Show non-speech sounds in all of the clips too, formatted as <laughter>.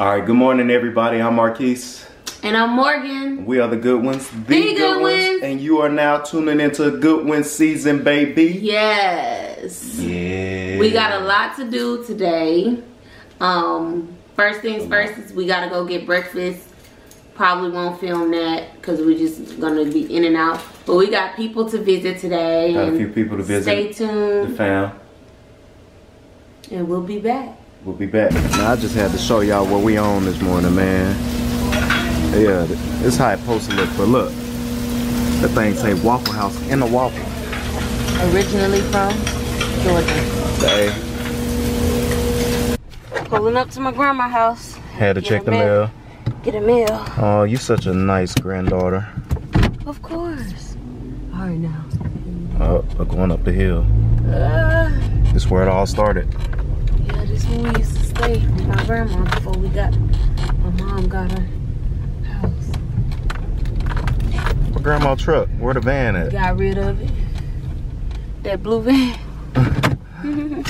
All right, good morning, everybody. I'm Marquise. And I'm Morgan. We are the Goodwins, the, The Goodwins. and you are now tuning into Goodwin season, baby. Yes. Yeah. We got a lot to do today. Um, first things first is we gotta go get breakfast. Probably won't film that because we're just gonna be in and out. But we got people to visit today. Got a few people to visit. Stay tuned. The fam. and we'll be back. We'll be back. Now, I just had to show y'all what we on this morning, man. Yeah, th- this how it supposed to look. But look, the thing say Waffle House in the Waffle. Originally from Georgia. Hey, Pulling up to my grandma's house. had to check the meal. mail. Get a meal. Oh, you such a nice granddaughter. Of course. All right now. Oh, we're going up the hill. Uh, This where it all started. Yeah, this one we used to stay with my grandma before we got my mom got her house. Where grandma truck? Where the van at? Got rid of it. That blue van. <laughs> <laughs>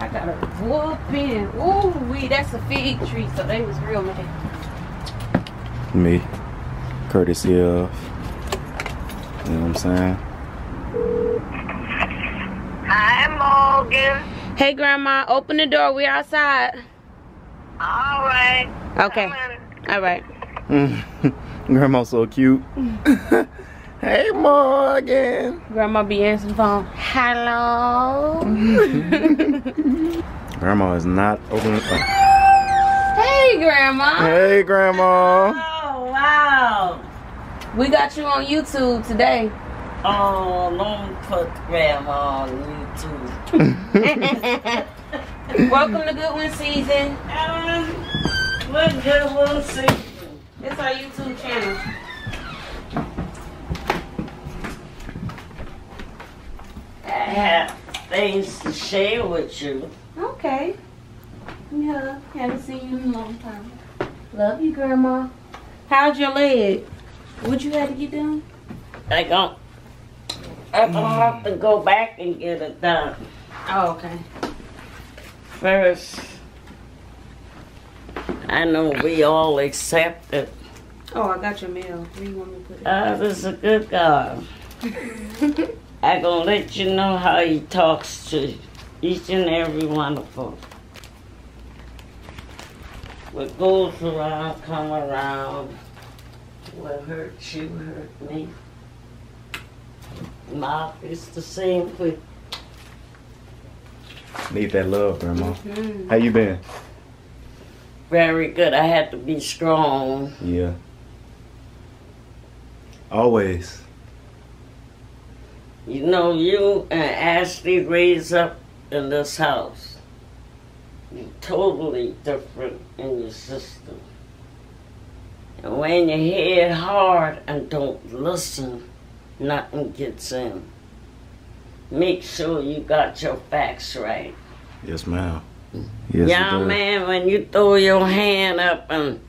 I got a whooping. Ooh wee, that's a fig tree, so they was real mad. Me. Courtesy of. You know what I'm saying? Hi, Morgan. Hey grandma, open the door, We're outside. All right. Okay. Alright. Mm. <laughs> Grandma's so cute. <laughs> hey, Morgan. Grandma be answering the phone. Hello. <laughs> Grandma is not opening. Oh. hey grandma. Hey, Grandma. Oh, wow. We got you on YouTube today. Oh, don't put grandma <laughs> Welcome to Goodwin Season. Um, what good one see? It's our YouTube channel. I have things to share with you. Okay. Yeah, haven't seen you in a long time. Love you, Grandma. How's your leg? What you had to get done? I gon' I gonna have to go back and get it done. Oh, okay. First, I know we all accept it. Oh, I got your mail. Where you want me to put it? God is a good guy. <laughs> I gonna let you know how he talks to each and every one of us. What goes around, come around. What hurts you, hurt me. Mouth is the same with Need that love, Grandma. Mhm. How you been? very good. I had to be strong. Yeah. Always. You know, you and Ashley raised up in this house. You're totally different in your system. And when you head hard and don't listen, nothing gets in. Make sure you got your facts right. Yes, ma'am. Yes, Young man, when you throw your hand up and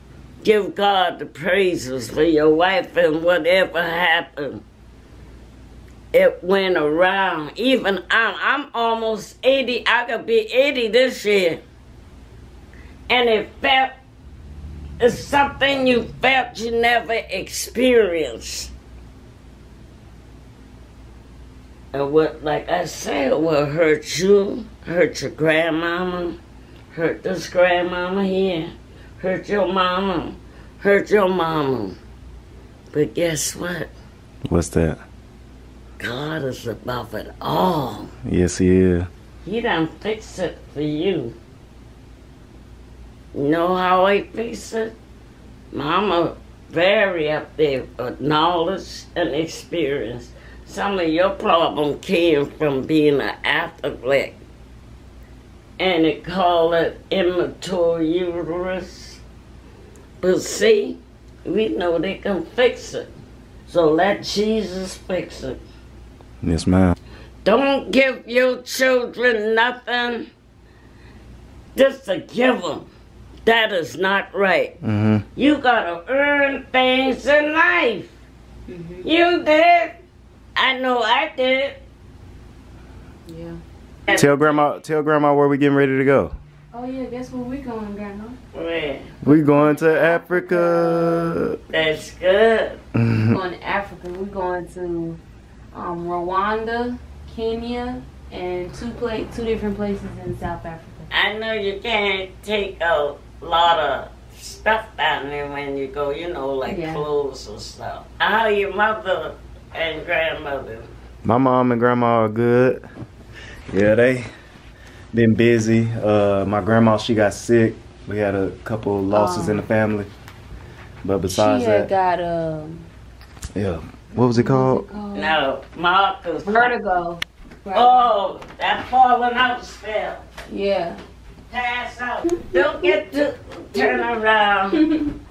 give God the praises for your wife and whatever happened, it went around. Even I'm, I'm almost 80. I could be 80 this year. And it felt, it's something you felt you never experienced. And what, like I said, what hurt you, hurt your grandmama, hurt this grandmama here, hurt your mama, hurt your mama. But guess what? What's that? God is above it all. Yes, he is. He done fix it for you. You know how I fix it? Mama very up there with knowledge and experience. Some of your problem came from being an athlete. And it called it immature uterus. But see, we know they can fix it. So let Jesus fix it. Yes, ma'am. Don't give your children nothing just to give them. That is not right. Mm-hmm. You gotta earn things in life. You did. I know I did. Yeah. Tell grandma, tell grandma where we getting ready to go. Oh yeah, guess where we going, Grandma? Where? We going to Africa. That's good. We're going to Africa. We're going to um, Rwanda, Kenya, and two pla- two different places in South Africa. I know you can't take a lot of stuff down there when you go, you know, like Yeah. clothes or stuff. How are your mother and grandmother? My mom and grandma are good. Yeah, they been busy. Uh, my grandma, she got sick. We had a couple losses Oh. in the family. But besides she had that, got um, yeah. What was it called? called No, Marcus. vertigo. Right. Oh, that falling out spell. Yeah. Pass out. Don't get to turn around. <laughs>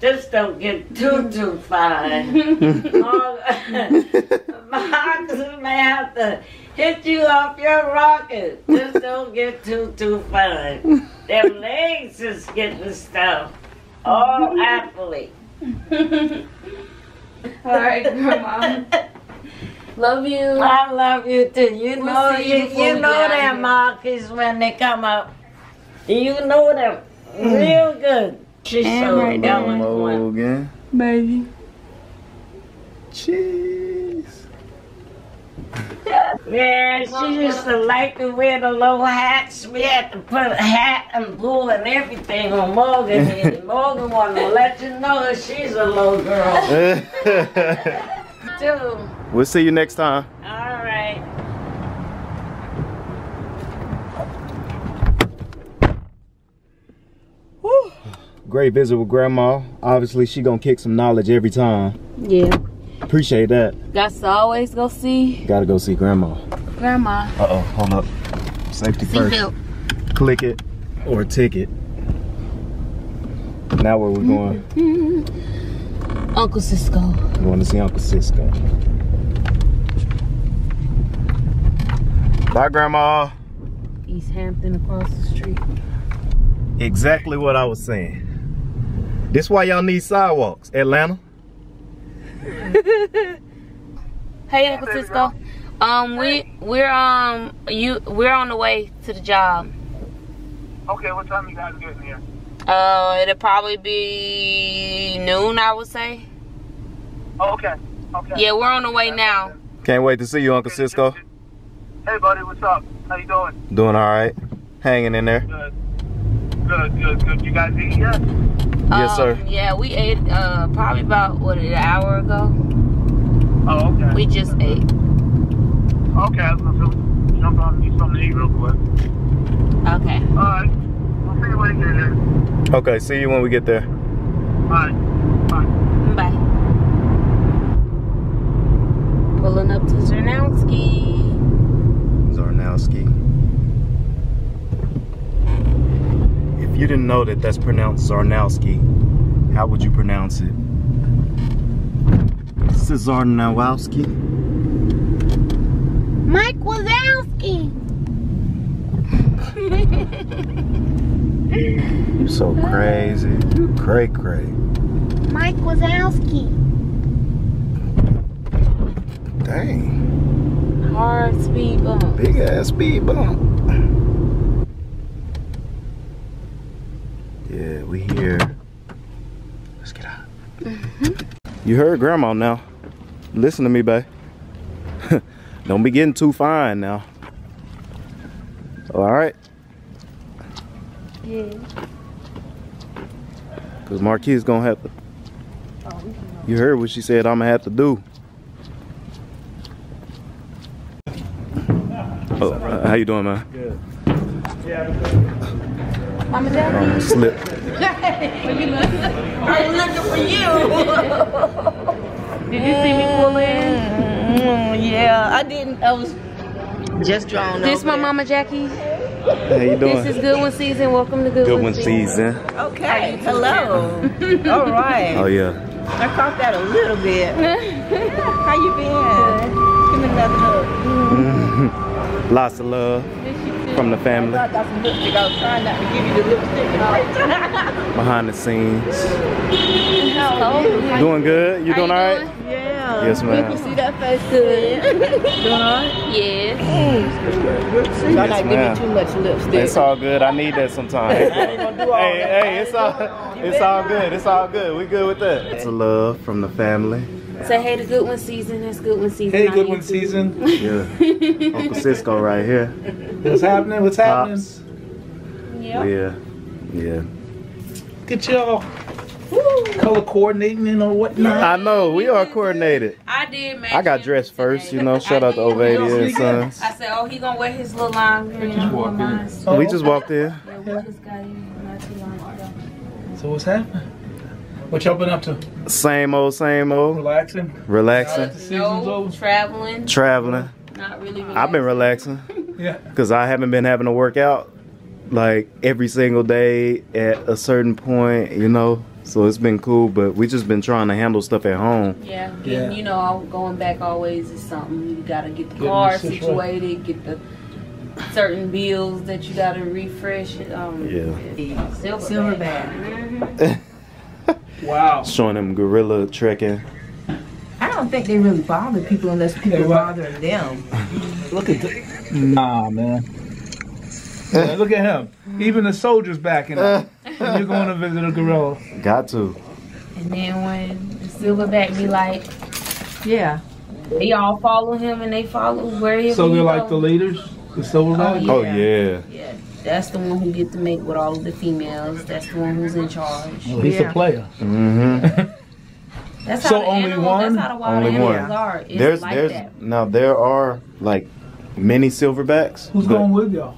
Just don't get too, too fine. <laughs> <laughs> Marcus may have to hit you off your rocket. Just don't get too, too fine. Them legs is getting stuff. All athlete. <laughs> All right, Grandma. Love you. I love you too. You We'll know you you, before you we know get out of them monkeys when they come up. You know them mm. real good. She's And so right there. eloquent. Logan. Baby. Cheese. Yeah, she used to like to wear the little hats. We had to put a hat and blue and everything on Morgan. <laughs> And Morgan wanted to let you know that she's a little girl <laughs> too. we'll see you next time. All right. Great visit with grandma. Obviously, she gonna kick some knowledge every time. Yeah. Appreciate that. Got to always go see Gotta go see grandma. Grandma. Uh oh, hold up. Safety first. Seatbelt. Click it or ticket. Now where we going? <laughs> Uncle Cisco. Going to see Uncle Cisco. Bye, Grandma. East Hampton across the street. Exactly what I was saying. This why y'all need sidewalks, Atlanta. <laughs> Hey, Uncle Cisco. Um, we we're um you we're on the way to the job. Okay, what time you guys getting here? Uh, it'll probably be noon, I would say. Oh, okay. Okay. Yeah, we're on the way now. Can't wait to see you, Uncle Cisco. Hey, buddy, what's up? How you doing? Doing all right. Hanging in there. Good. Good, good, good. You guys eat yet? Yes, Um, sir. Yeah, we ate uh probably about what an hour ago. Oh, okay. We just ate. Okay, I was gonna jump on and eat something to eat real quick. Okay. All right. We'll see you when you get here. Okay, see you when we get there. All right. Bye. Bye. Pulling up to Zernowski. Zarnowski. If you didn't know that that's pronounced Zarnowski, how would you pronounce it? This is Zarnowski. Mike Wazowski. You're so crazy. You cray cray. Mike Wazowski. Dang. Hard speed bump. Big ass speed bump. Yeah, we here. Let's get out. Mm-hmm. You heard grandma now. Listen to me, babe. <laughs> Don't be getting too fine now. All right? Yeah. Cause Marquise is gonna have to. You heard what she said. I'm gonna have to do. Oh, how you doing, man? Mama Daddy. Um, slip. <laughs> I'm looking for you. Did you see me pull in? Mm, yeah, I didn't. I was just drawn This my mama Jackie. How you doing? This is Goodwin season. Welcome to good, Goodwin season. Okay, hello. <laughs> All right. Oh yeah. I caught that a little bit. <laughs> How you been? Give me another hug. Lots of love from the family I got some lipstick. I was trying not to give you the lipstick. <laughs> behind the scenes. Doing good? You doing you all right? doing? yeah. Yes, ma'am. See that face? Uh, good. Doing all right? Yes. Y'all Yes, not giving ma'am. me too much lipstick. It's all good. I need that sometimes. <laughs> hey, hey, it's all, it's all good. It's all good. We good with that. It's a love from the family. Say hey to Goodwin Season. That's Goodwin Season. Hey, on good one YouTube. season. <laughs> Yeah. Uncle Cisco right here. What's happening? What's happening? Pops. Yep. Yeah. Yeah. Get y'all color coordinating and or whatnot. I know. We are coordinated. I did, man. I got dressed first, you know. Shout out to Ovadia and Sons. I said, oh, he gonna wear his little line. You know, little lines. We just walked in. Yeah, we just got in not too long ago. So what's happening? What y'all been up to? Same old, same old. Relaxing. Relaxing. Season's No traveling. Traveling. Not really. I've been relaxing. <laughs> Yeah. because I haven't been having to work out like every single day at a certain point, you know. So it's been cool, but we just been trying to handle stuff at home. Yeah, Yeah. getting, you know, going back always is something. You gotta get the Getting car situated. situated, get the certain bills that you gotta refresh. Um, Yeah. Silverback. Mhm. <laughs> Wow. Showing them gorilla trekking. I don't think they really bother people unless people Yeah, right. bothering them. Look at that. Nah, man. <laughs> Yeah, look at him. Even the soldiers backing up. You're going to visit a gorilla. Got to. And then when the silverback be like, Yeah. they all follow him and they follow wherever So they're like the leaders, the silverback. Oh, oh Yeah. yeah. Yeah, that's the one who get to mate with all of the females. That's the one who's in charge. Oh, he's Yeah. a player. Mm-hmm. <laughs> That's So how the only animals, one? That's how the wild Only animals one. are. It's There's like there's that. now there are like many silverbacks. Who's going with y'all?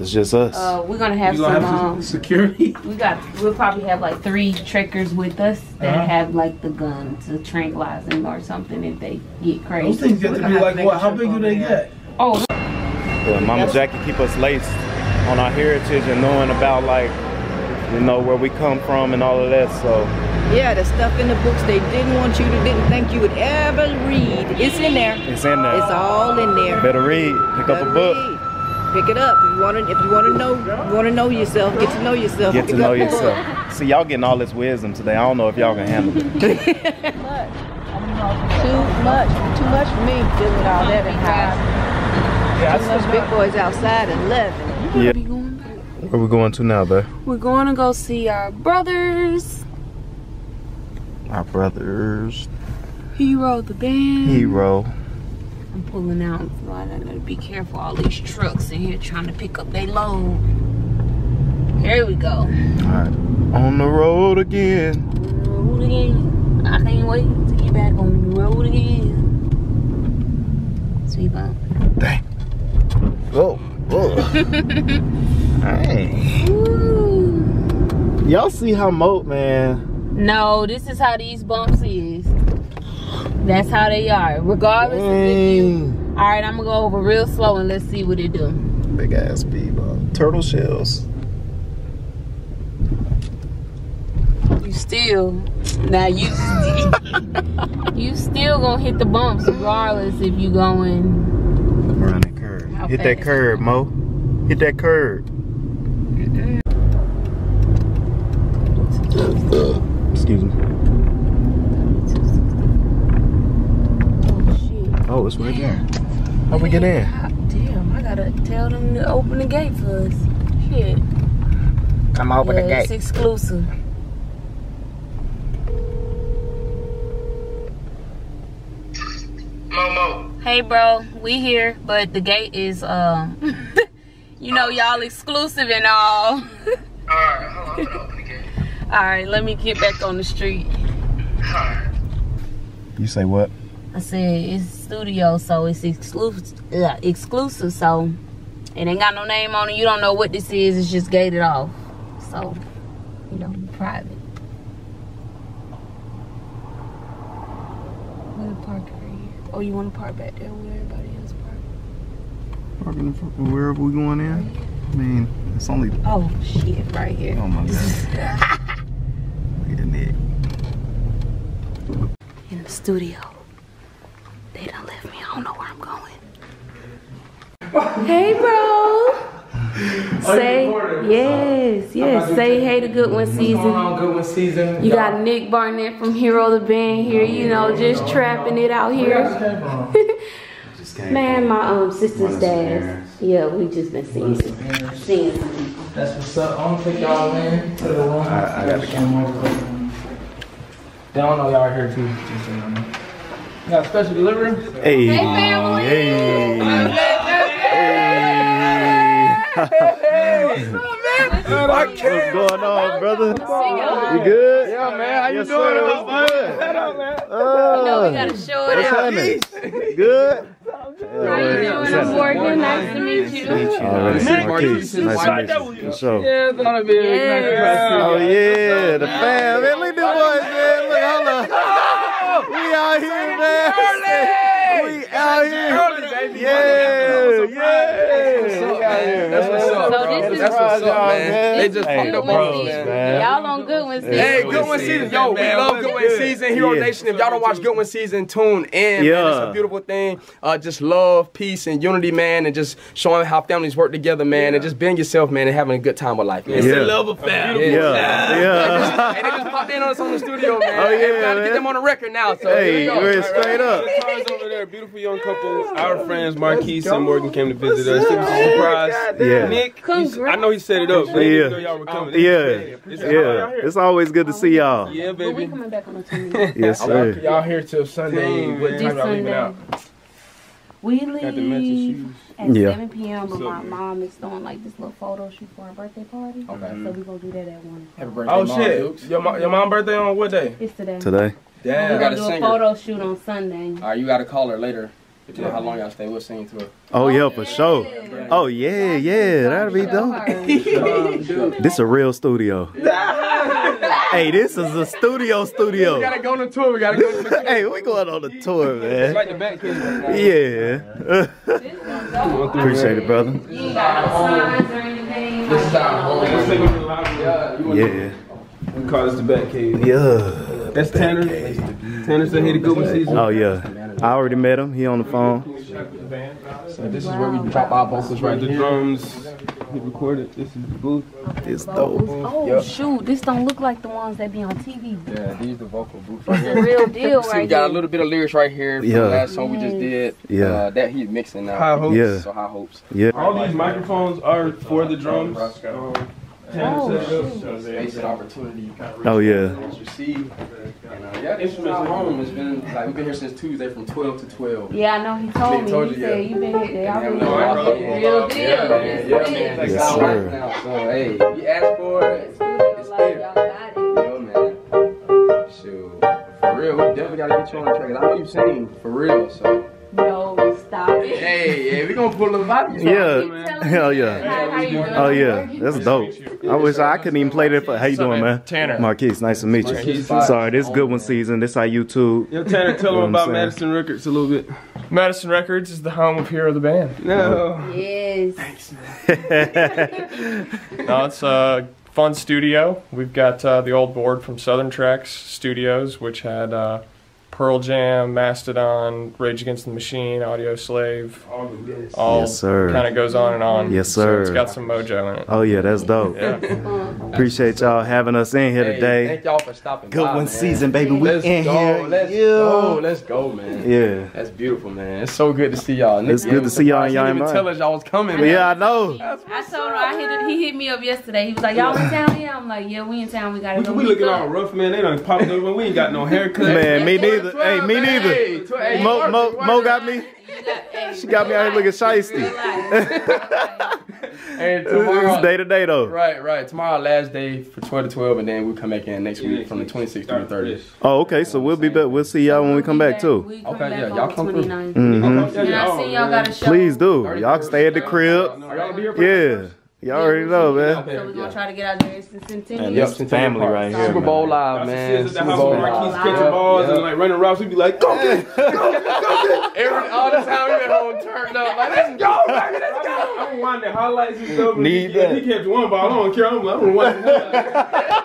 It's just us. Uh, we're gonna have You gonna some. have um, security? <laughs> We got. We'll probably have like three trekkers with us that Uh-huh. have like the gun to tranquilize them or something if they get crazy. Those crazy. things get to be like what? How big do they there. get? Oh, Yeah, Mama Jackie keep us laced on our heritage and knowing about like you know where we come from and all of that. So Yeah, the stuff in the books they didn't want you to, didn't think you would ever read. It's in there. it's in there. It's all in there. Better read. Pick up a book. read. Pick it up. If you want to, if you want to know, you want to know yourself, get to know yourself. Get to know book. yourself. See, y'all getting all this wisdom today. I don't know if y'all can handle it. <laughs> Too much, too much for me dealing all that and how Yeah, too much big boys outside and loving. Yeah. we going? Where we going to now, babe? We're going to go see our brothers. Our brothers. Hero the band. Hero. I'm pulling out. so I gotta be careful. All these trucks in here trying to pick up their load. Here we go. Alright. On the road again. Road again. I can't wait to get back on the road again. Sweet bump. Dang. Whoa. Whoa. <laughs> hey. Y'all see how Moat, man. No, this is how these bumps is. That's how they are. Regardless of if you. All right, I'm gonna go over real slow and let's see what it do. Big ass speed bump. Turtle shells. You still now you <laughs> you still gonna hit the bumps regardless if you going. Around that curb. How Hit that curb, Mo. Hit that curb. Excuse me. Oh! Oh, it's right there. How we get in? Damn! I gotta tell them to open the gate for us. Shit. Come over yeah, the gate. it's exclusive. Hey, bro, we here, but the gate is um, <laughs> you know, y'all exclusive and all. <laughs> Alright, hold on. Open the gate. all right, let me get back on the street. Alright. You say what? I said it's studio, so it's exclusive. Uh, exclusive, so it ain't got no name on it. You don't know what this is. It's just gated off, so you know, private. Where to park right here? Oh, you want to park back there where everybody else park? Parking in front of wherever we going in? I mean, it's only. Oh shit, right here. Oh my god. Look at Nick. In the studio. They done left me. I don't know where I'm going. Hey, bro. Say yes, yes. Say hey to Goodwin season. Goodwin season. You got Nick Barnett from Hero the Band here, you know, just trapping it out here. <laughs> Man, my um sister's dad. Yeah, we just been seeing some, seeing some people. That's what's up. I'm gonna take y'all in to the room. I- I got the camera. They don't know y'all here too. Just so y'all know. You got special delivery? Hey, family. hey, hey. What's going on, brother? You good? Yeah, man. How you Yes, doing? sir. What's What's good? good? You know, we Uh, gotta show it what's out. happening? Good? How you doing? I'm Morgan. Nice to meet you. Nice to Alright, Marquise. Nice to meet you. For sure. Yeah, it's gonna be Yes. Oh yeah, the fam. Man, look at the boys, man. Look, hold on. We out here, man. We out here. Yeah, yeah. We That's what's man. up, So bro. this is- That's what's up, Y'all, man. They just is fucked up Goodwin bros, season. man. Y'all on Goodwin season. Hey, Goodwin season. Yo, we Man, love what's Goodwin season. Hero Yeah. Nation. If y'all don't watch Goodwin season, tune in. Yeah. Man. It's a beautiful thing. Uh, just love, peace, and unity, man, and just showing how families work together, man, and just being yourself, man, and having a good time with life. Man. It's yeah. Love affair. Yeah, yeah. Hey, they just popped in on us on the studio, man. <laughs> Oh, yeah, Hey, we gotta man. get them on the record now. So Hey, here we go. we're straight up. Cars over there, beautiful young couple. Our friends Marquise and Morgan came to visit us. It was a surprise. Yeah. Nick, he's- I know he set it up, but Yeah. he y'all were coming. Yeah, Appreciate yeah. It's always good to see y'all. Yeah, But we baby. coming back on the <laughs> 20th. Yes, sir. Y'all here till Sunday. What This time y'all leaving Sunday. out? We Got the matching leave at Yeah. 7 p.m. But So my mom is throwing like this little photo shoot for her birthday party. Okay. So we gonna do that at one. Happy o'clock. birthday, Oh Mom shit! Your mom, your mom birthday on what day? It's today. Today. We're Damn. gonna We got a do a singer. photo shoot on Sunday. All right, you gotta call her later. You know how long y'all stay. We'll sing to her. Oh yeah, for sure. Oh yeah, yeah, that'll be dope. <laughs> This a real studio. <laughs> hey, this is a studio studio. We gotta go on the tour. We gotta go on the tour. <laughs> hey, we going on the tour, man. like the back kids right now. Yeah. Appreciate it, brother. You ain't got no signs or anything. This is our home. Let's take them to the lobby. Yeah, you want We call this the back cave. Yeah. That's Tanner. Tanner said he the good one season. Oh yeah. I already met him. He on the phone. So this is where we drop our vocals right The drums. He recorded. This is the booth. It's dope. Oh Yep. shoot! This don't look like the ones that be on TV. Yeah, these the vocal booths right here. a real <laughs> deal See, right we got a little bit of lyrics right here from Yeah. the last song we just did. Yeah. Uh, that he's mixing now. High hopes. Yeah. So high hopes. Yeah. All these microphones are for the drums. Um, Tanner Oh, set it up. Space and opportunity. Oh yeah. Once you see. And, uh, yeah, this is our home. It's been like we've been here since Tuesday from 12 to 12. Yeah, I know. He told They me. told he you, said yeah. you been here. Y'all been Yeah, here. yeah, Real deal. Yeah, man. It's Yeah, real. man. It's Yes, our sir. life now. So hey, you ask for it. It's Like, here. y'all got it. Yo, man. Shoot. For real, we definitely gotta get you on the track. 'cause I know you sing for real, so. No. Hey, yeah, we gonna pull a vibe. Yeah. <laughs> Hell yeah. How, how you? Oh yeah. That's dope. I wish I couldn't even play that for how you doing, man? Tanner. Marquise, nice to meet you. Marquise. Sorry, this Goodwin season. This our YouTube. Yo, Tanner, tell them about Madison Records a little bit. Madison Records is the home of Hero the Band. No. Yes. Thanks, <laughs> No, it's a fun studio. We've got uh, the old board from Southern Tracks Studios, which had uh, Pearl Jam, Mastodon, Rage Against the Machine, Audioslave. All Yes, kind of goes on and on. Yes, So it's sir. got some mojo in it. Oh yeah, that's dope. Yeah. <laughs> Appreciate y'all having us in here Hey, today. Thank y'all for stopping by. Good by, one man. season, baby. We Let's in go, here. Let's Yeah. go. Let's go, man. Yeah. That's beautiful, man. It's so good to see y'all. It's good to see y'all and y'all didn't even in tell us y'all was coming. man. Yeah, I know. I told him I hit he hit me up yesterday. He was like, "Y'all in town?" Yeah, I'm like, "Yeah, we in town. We gotta We, go." we meet looking all rough, man. They done popped over. We ain't got no <laughs> haircut. Man, me neither. Hey, me neither. Hey, Mo, Mo, Mo got me. She got me out here looking shiesty. Hey, tomorrow. It's day to day though. Right, right. Tomorrow, last day for 12 to 12, and then we'll come back in next week from the 26th to the 30th. Oh, okay. So we'll be back. We'll see y'all when we come back too. We come Okay, back yeah, y'all the come through. 29th. hmm And I see y'all got a show. Please do. Y'all can stay at the crib. Are y'all be here for Yeah. Y'all already know, man. Okay, So we're gonna yeah. try to get out there. It's the centennial. And Yep, this Centennial family Park. right here, Super man. Bowl live, Y'all should see man. us Super house Bowl with Marquise live. catching balls and like running routes. We'd be like, go get it. <laughs> Every, all the time we been home turned up. Like, let's go, baby, let's go. I'm winding highlights and stuff. Need he, that. He catch one ball. I don't care. I'm like, I'm winding highlights.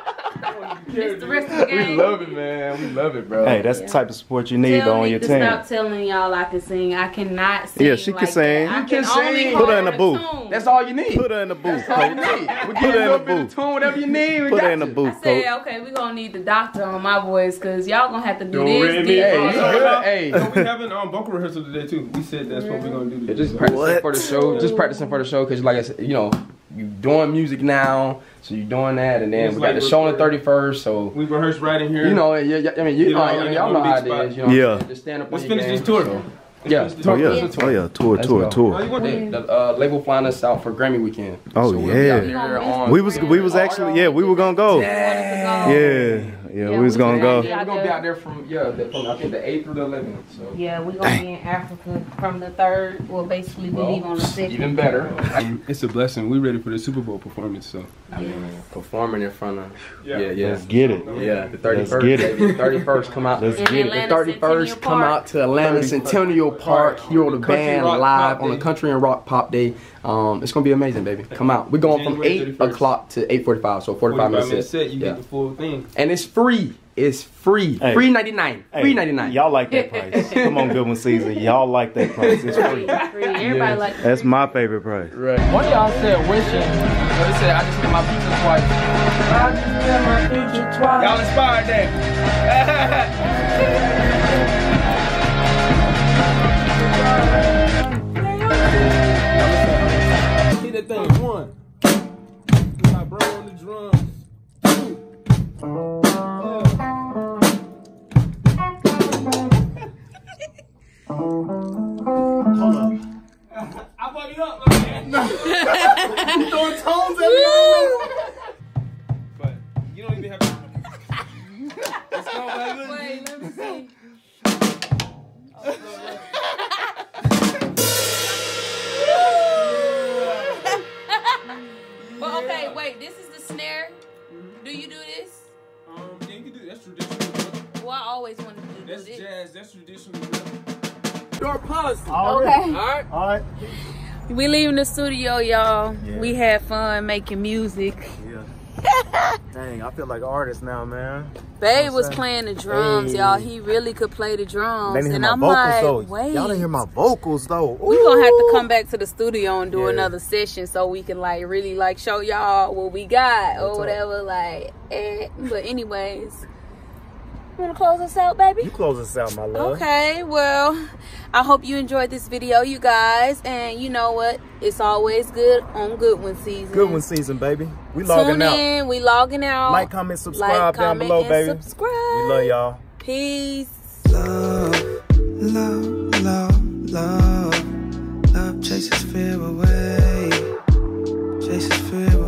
This the rest of the game. We love it, man. We love it, bro. Hey, that's the type of support you need Tell on me your to team. stop telling y'all I can sing. I cannot sing. Yeah, she can like sing. That. I You can only sing. Put her in hold the booth. tune. That's all you need. Put her in the booth, That's all you need. We Put get her in a the little bit of booth. tune, whatever you need. We Put got her in the you. I booth, said, coach. okay, we gonna need the doctor on my voice because y'all gonna have to do Don't this. read me. this, Hey, this. you? Hey. No, we having um, vocal rehearsal today too. We said that's what we're gonna do. Yeah, just practicing What? for the show. Just practicing for the show, cause like I said, you know, you doing music now, so you're doing that, and then It's we got like the show on the thirty first. So We rehearsed right in here. you know, yeah, yeah, I mean, you, You know, I mean, y'all know on how the it spot. is. You know, what I'm Yeah. just stand up. Let's on your finish this game, tour. so- Let's Yeah. finish Oh tour. yeah, Finish oh yeah, tour, Let's tour, go. Oh, tour. you want They, the uh, label flying us out for Grammy weekend. Oh, so we'll be out yeah. on- We was we was actually yeah we were gonna go. Yeah. Yeah, yeah, we was gonna go. Yeah, we're gonna be out there from yeah, the, from I think the eighth through the eleventh. So Yeah, we're gonna be in Africa from the third. Well, basically we leave on the sixth. even better. It's a blessing. We ready for the Super Bowl performance. So I mean, performing in front of Yeah. yeah, yeah. Let's get it. Yeah, the thirty Let's first. get it. The thirty first come out. Let's In get it. Atlanta The thirty first come Park. out to Atlanta Centennial Park. Hero the band live on the Country and Rock Pop Day. Um, it's gonna be amazing, baby. Come out. We're going from eight 31st. o'clock to eight forty five. So forty five 45 minutes. minutes set, you Yeah. get the full thing. And it's free. It's free. Hey. Free ninety nine. Hey, Free ninety nine. Y'all like that price? Come on, Goodwin season. Y'all like that price? It's free. Free. Everybody like That's my favorite price. Right. One of y'all said wishing. They said I just met my future twice. I just met my future twice. Y'all inspired Hit <laughs> that thing. One. My bro on the drums. I the studio, y'all. We had fun making music. Yeah. <laughs> Dang, I feel like an artist now, man. Babe was playing the drums, Hey. y'all. He really could play the drums. Didn't hear and my I'm vocals like, though. wait. Y'all didn't hear my vocals though. we gonna have to come back to the studio and do Yeah. another session so we can like really like show y'all what we got or whatever. Like, eh. but anyways, you wanna close us out, baby? You close us out, my love. Okay, well, I hope you enjoyed this video, you guys. And you know what? It's always good on Goodwin season. Goodwin season, baby. We logging Tune out. in. We logging out. Like, comment, subscribe Like, down comment, below, and baby. Subscribe. We love y'all. Peace. Love, love, love, love. Love chases fear away. Chases fear